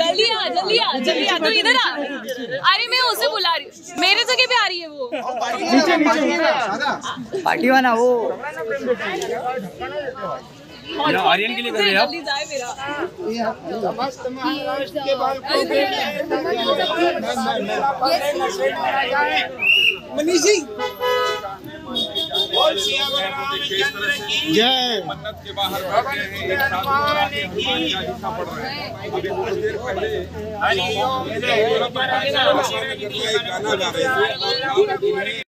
जल्दी आ जल्दी आ जल्दी आ। तू इधर आ। अरे मैं उसे बुला रही हूँ। मेरे जगह पे आ रही है वो। पार्टी वाला वो। आर्यन के लिए कर रहे हैं आप? मेरा। जय मन्नत के बाहर हैं हो है पड़ रहा है। अभी कुछ देर पहले गाना गा रहे थे।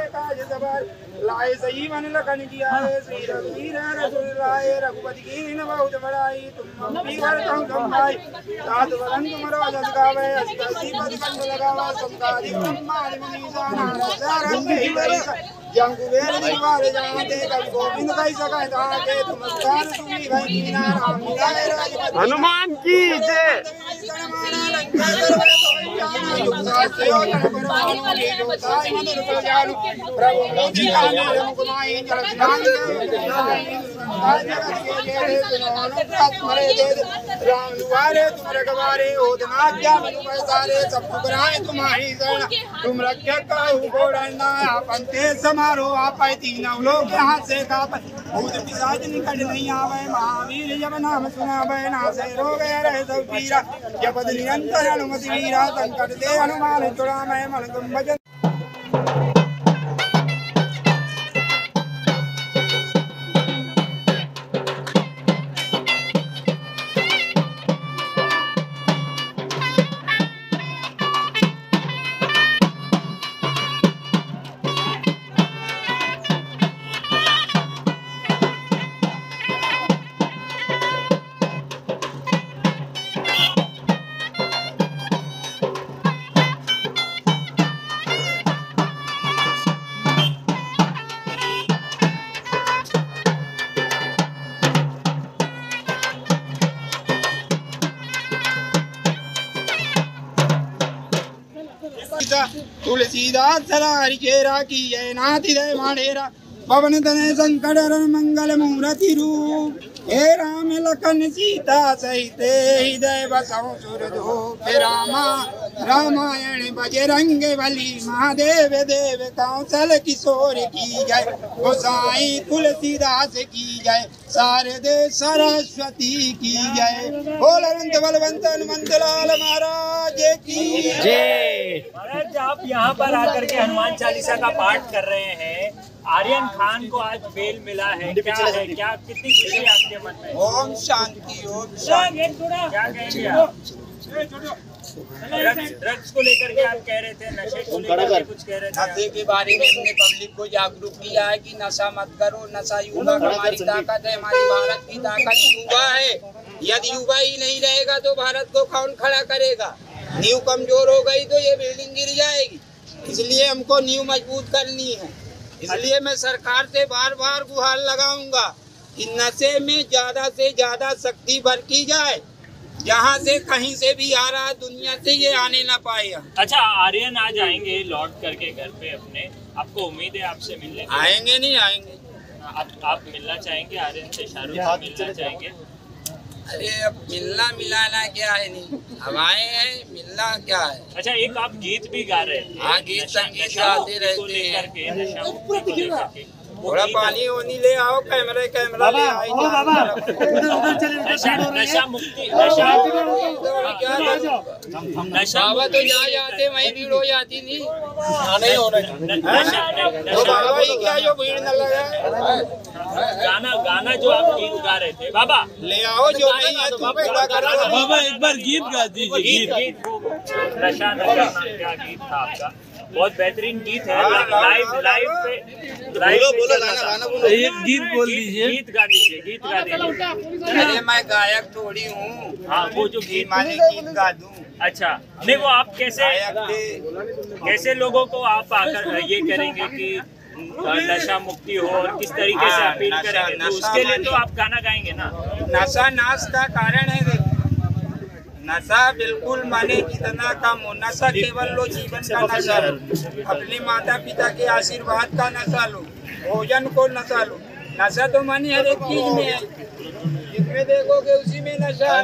लाए सही मन लखन किया है श्री रघुवीर रसूलुल्लाह रघुपति की न बहुत बड़ाई। तुम भी कर तुम कमाई सात वरन तुमरो जस गावे अस्सी पद कंद लगावा संतादि ब्रह्मादि मनीषा नारद रंग हिलरे जंग वेर निवार जानते कवि गोविंद कई सका ताके तुम स्कार सुनी भई कीना राम मिलाए राज हनुमान की जय। प्रभु मोदी आने रघुमाई जल स्नान राम दुआरे तुम रखवारे ओदना क्या मनु पैसारे सब ठुकराए तुम्हारी शरण तुम रक्षक कहू गोड़ना पंते समारो आप तीन लोग यहाँ से का भूत पिशाच निकट नहीं आवे, महावीर जब नाम सुनावे ना से रोग रहे सब पीरा। जपद निरंतर हनुमति वीरा संकट दे हनुमान चुड़ा मैं मन तुम भजन तुलसीदास हरिचेरा की जय नाथ हृदय माणेरा पवन तनय संकट हरण मंगल मूर्ति रूप हे राम लखन सीता सहित हृदय बसौ सुर हे रामा, रामायण बजरंग बली। महादेव देव कौशल किशोर की जय। गोसाई तुलसीदास की जय। शारदे सरस्वती की जय। बोल बलवंत हनुमंत लाल महाराज की जय। आप यहाँ पर आकर के हनुमान चालीसा का पाठ कर रहे हैं। आर्यन खान को आज बेल मिला है। क्या है? क्या कितनी खुशी आपके मन में? ओम शांति ओम शांति। क्या कहेंगे आप? ड्रग्स ड्रग्स को लेकर के आप कह रहे थे नशे को लेकर के कुछ कह रहे नशे के बारे में हमने पब्लिक को जागरूक किया है कि नशा मत करो नशा युवा हमारी ताकत है हमारी भारत की ताकत युवा है। यदि युवा ही नहीं रहेगा तो भारत को कौन खड़ा करेगा? नींव कमज़ोर हो गई तो ये बिल्डिंग गिर जाएगी। इसलिए हमको नींव मज़बूत करनी है। इसलिए मैं सरकार से बार बार गुहार लगाऊँगा कि नशे में ज़्यादा से ज़्यादा सख्ती बरती जाए। जहाँ से कहीं से भी आ रहा है दुनिया से ये आने ना पाएगा अच्छा आर्यन आज आएँगे लौट करके घर पे अपने। आपको उम्मीद है आपसे मिलने आएँगे नहीं आएँगे। आप आप मिलना चाहेंगे आर्यन से शाहरुख से मिलना चाहेंगे? अरे अब मिलना मिलाना क्या है नहीं? हम आए हैं मिलना क्या है? अच्छा एक आप गीत भी गा रहे हैं। हाँ, गीत संगीत गाते रहते हैं। थोड़ा पानी वानी ले आओ कैमरे कैमरा ले आई नशा नशा मुक्ति नशा क्या नशा बाबा तो जहाँ जाते वहीं भीड़ हो जाती थी। नहीं होना न- तो बाबा ही क्या जो भीड़ न लगा। गाना गाना जो आप गीत गा रहे थे। बाबा ले आओ जो नहीं है तुम पूरा करो। बाबा एक बार गीत गा दीजिए। गीत गीत। नशा नशा नाम का गीत था आपका? बहुत बेहतरीन गीत है। लाइव लाइव पे लाइव बोलो बोलो गाना गाना बोलो। एक गीत बोल दीजिए। गीत गा दीजिए गीत गा दीजिए। अरे मैं गायक थोड़ी हूँ। हाँ वो जो गीत माने गीत गा दूँ। अच्छा नहीं वो आप कैसे कैसे लोगों को आप आकर ये करेंगे कि नशा मुक्ति हो और किस तरीके से हाँ, अपील करेंगे? तो उसके लिए तो आप गाना गाएँगे ना। नशा नाश का कारण है देखो। नशा बिल्कुल माने जितना कम हो। नशा केवल लो जीवन का नशा लो। अपने माता पिता के आशीर्वाद का नशा लो। भोजन को नशा लो। नशा तो माने हर एक चीज़ में है। जितने देखोगे उसी में नशा।